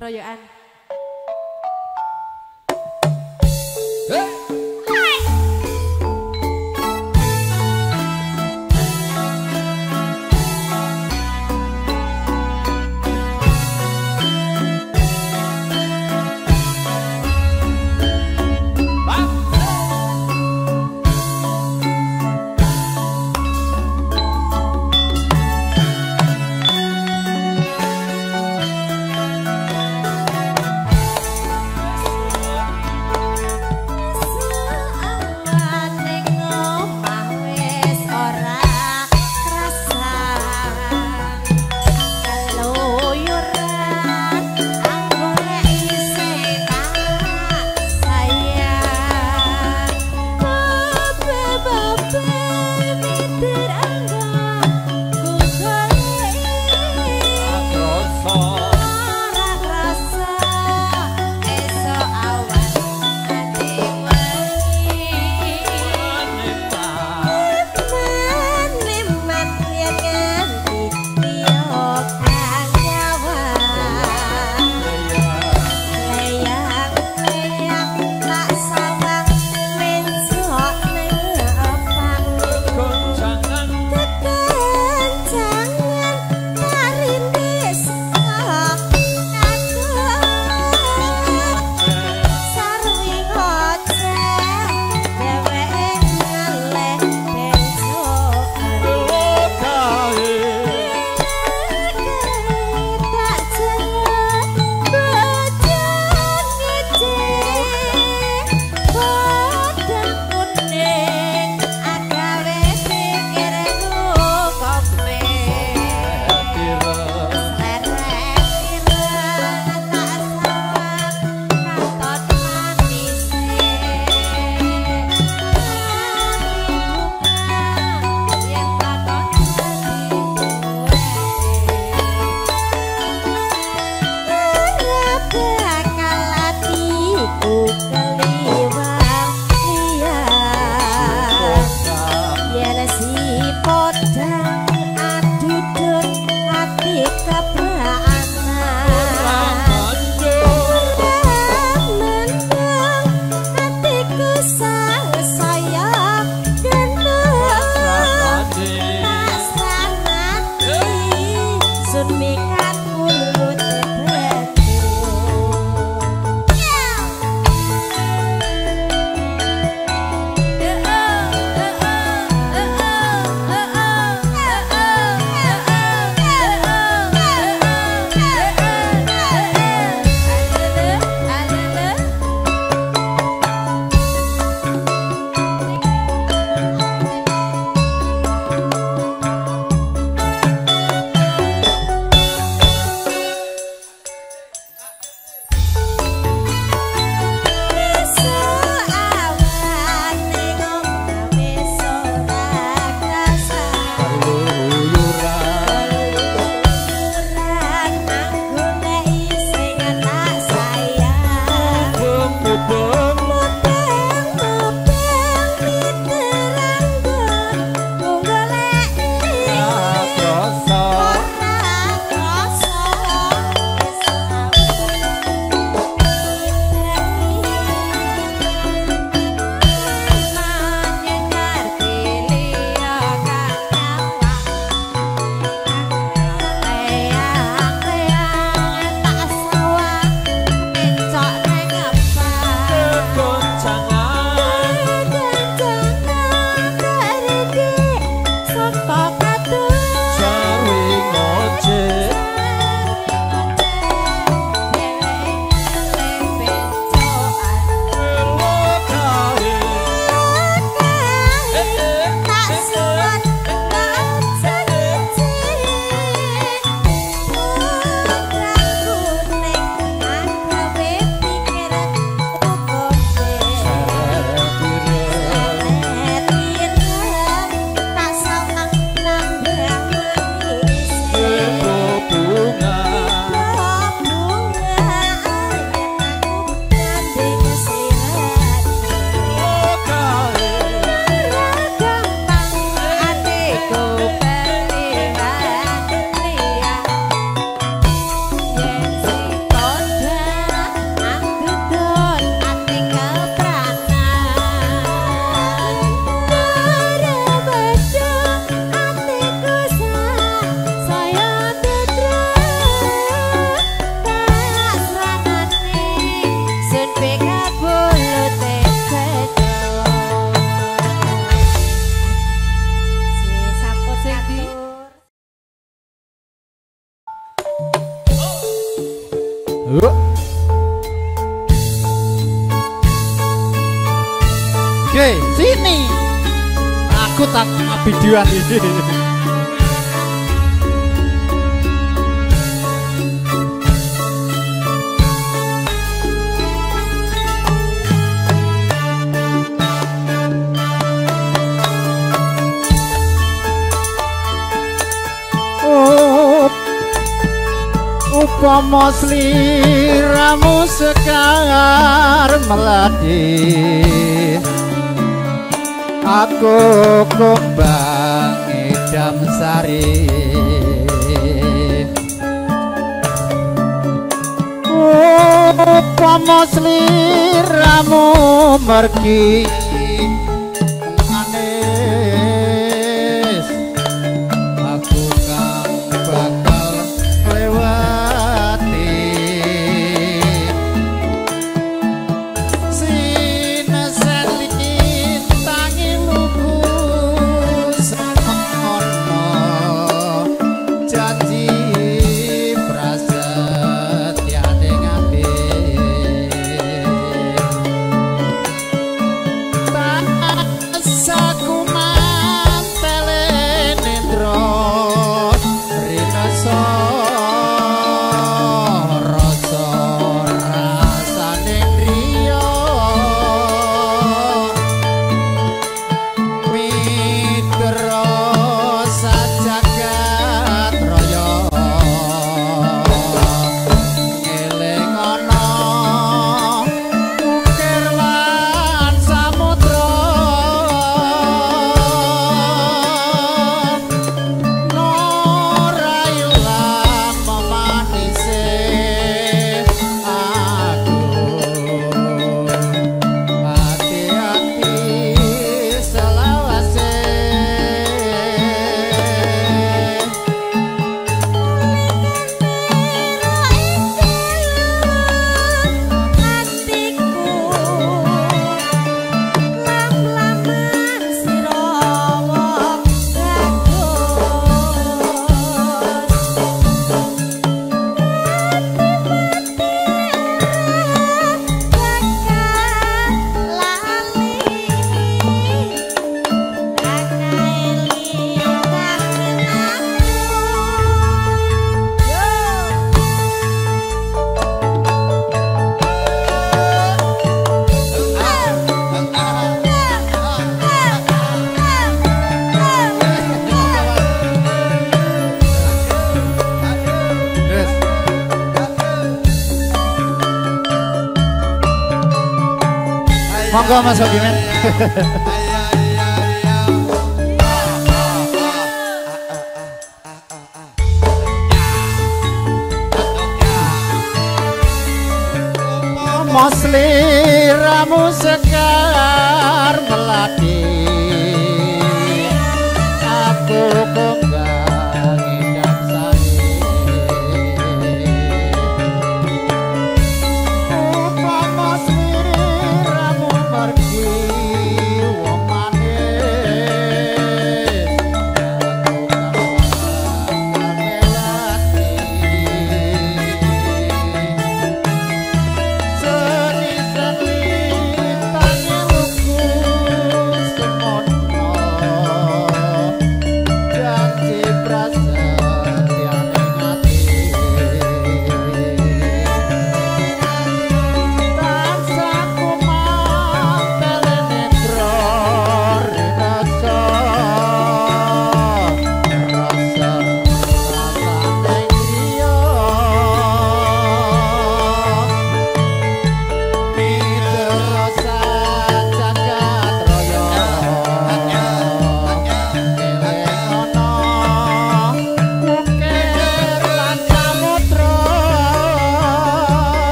royoan. Upama sliramu sekar melati. Aku kumbang idam sari. Upama sliramu mergi Monggo Mas Ogimen.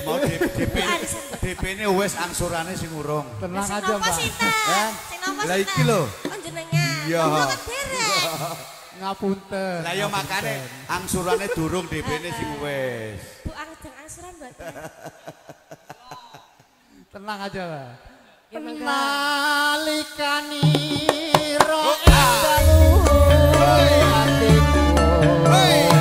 mau DP. DP ini wes angsurane sing urung. Tenang aja, Pak. Sing napa Lah iki lho. Oh jenengan. Iya. Ngapunten. Lah ya makane angsurane durung DP-ne sing wes. Bu angdeng angsuran mboten. Tenang aja, Pak. Ya monggo. Nalikani roh dalu hatiku. Lama-lama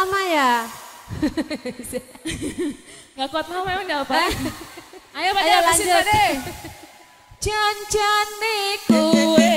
lama ya? Gak kuat lama emang jawaban. Ayo pada Ayo lanjut. Jan jane kuwe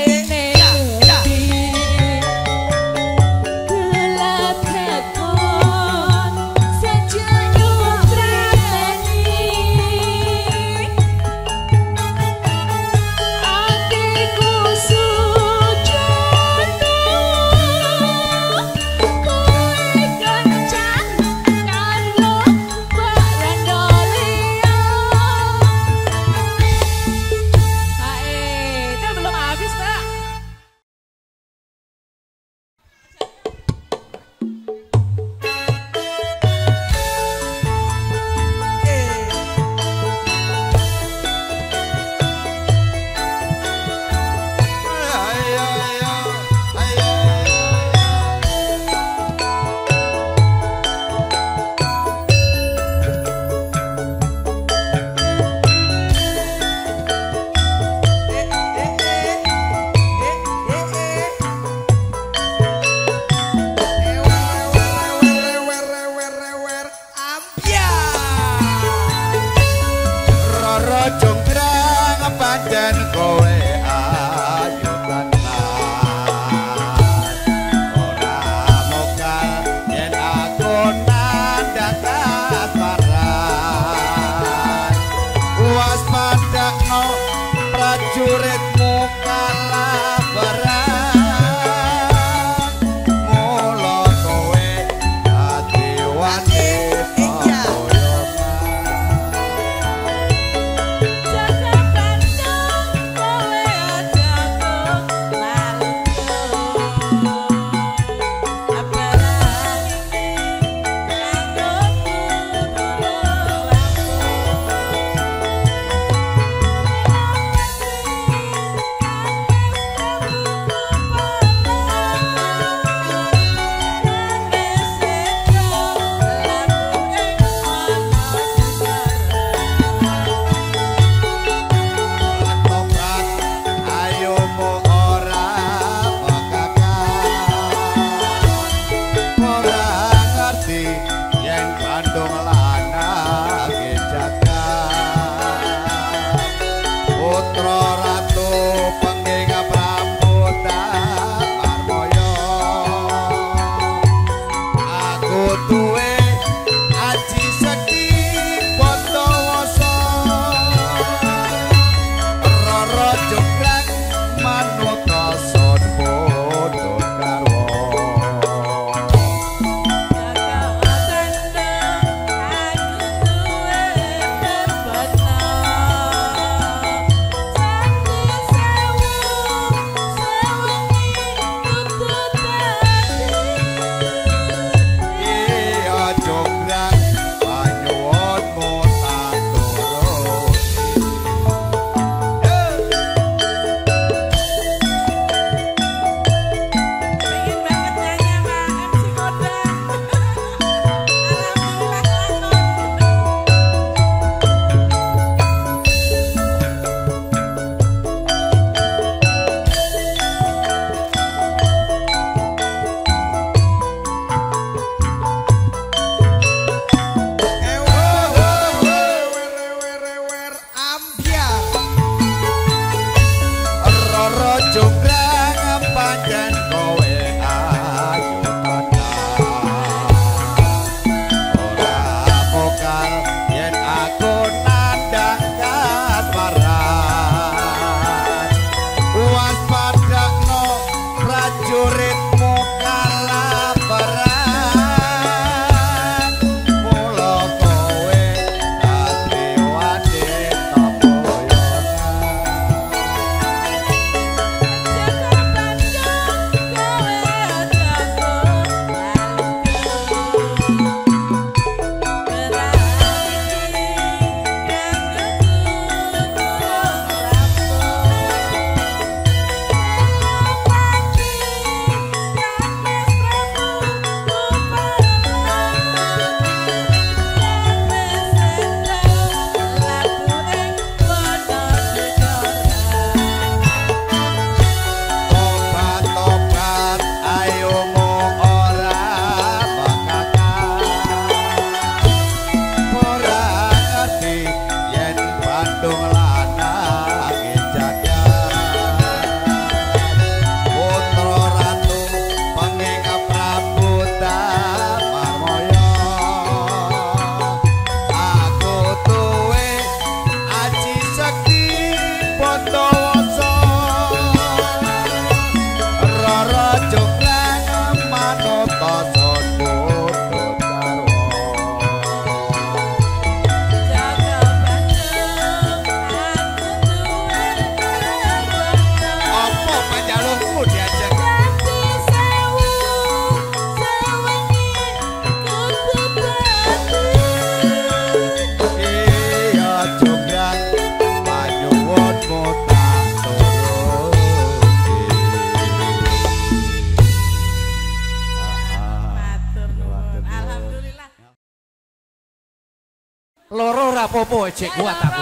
cek buat?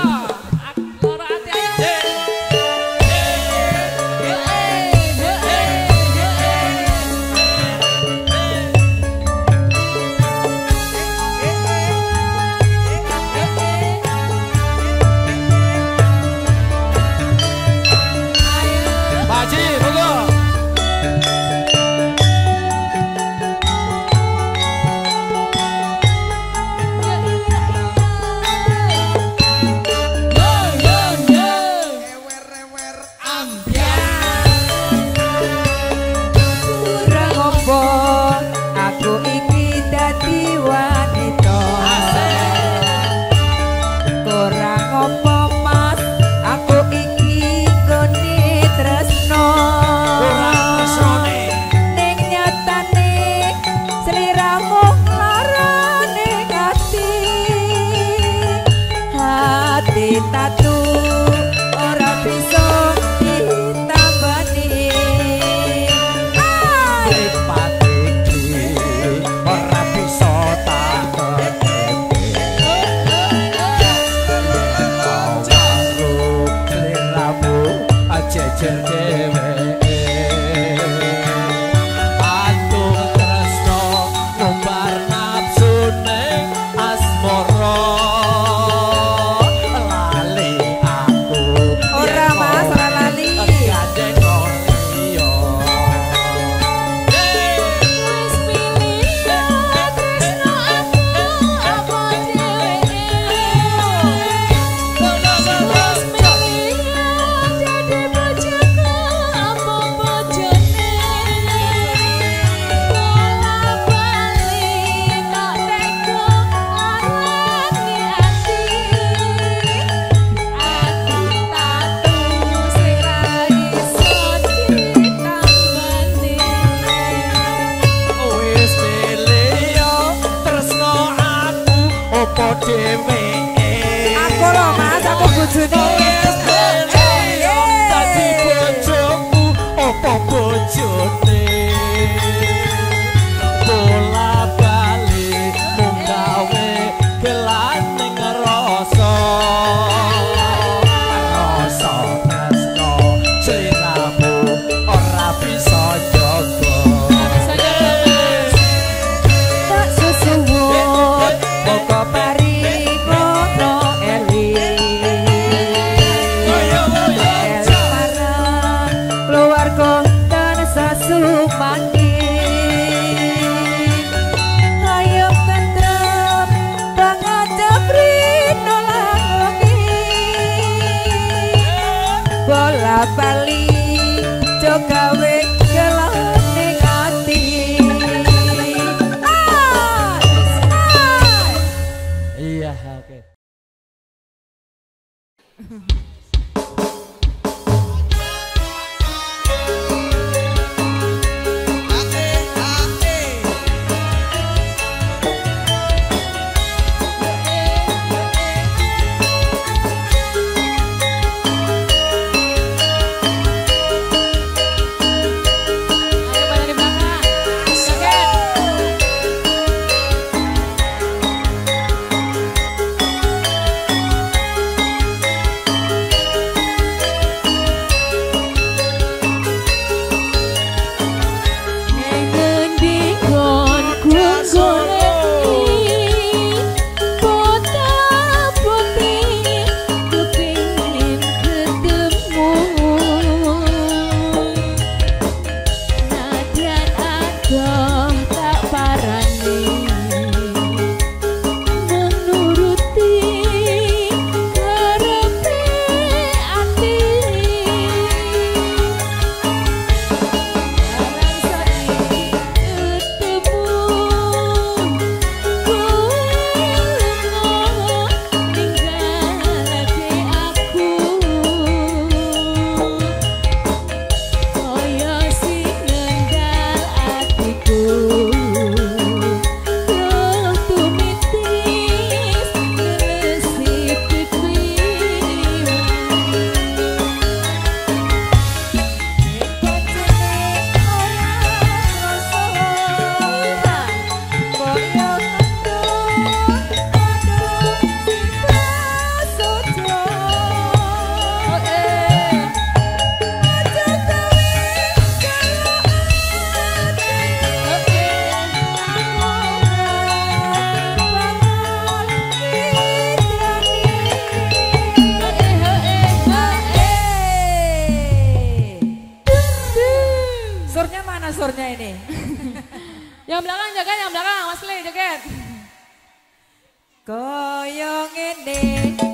day.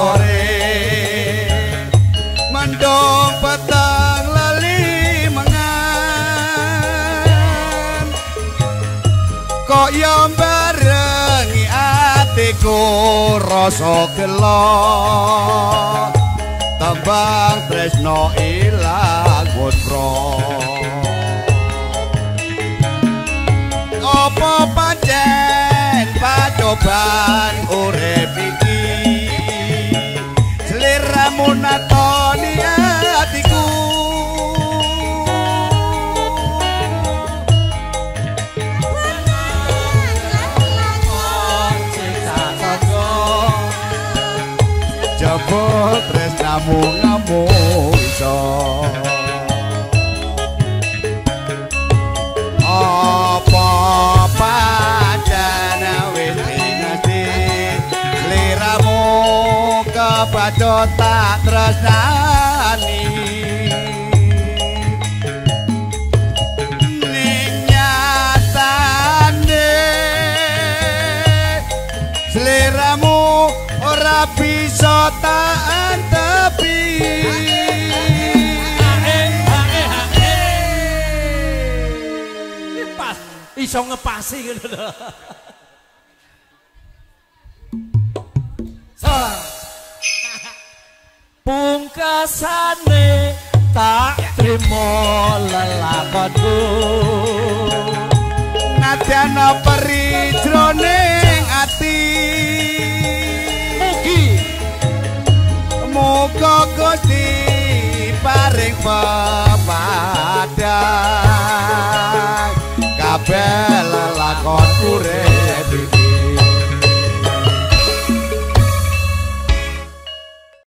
Sore. Mendong petang lali mangan Kok yo barengi atiku rasa gelo. Tembang tresno ilang putra apa pancen pacoban urip iki sliramu natoni atiku Jebul tresnamu ngamuk iso tak tresnani Ning nyatane Seliramu ora bisa tak antepi iso ngepasi gitu lho. Pungkasane tak trimo lelakonku. Nadyan peri jroning ati. Mugi. Muga Gusti paring pepadang kabeh lelakon urip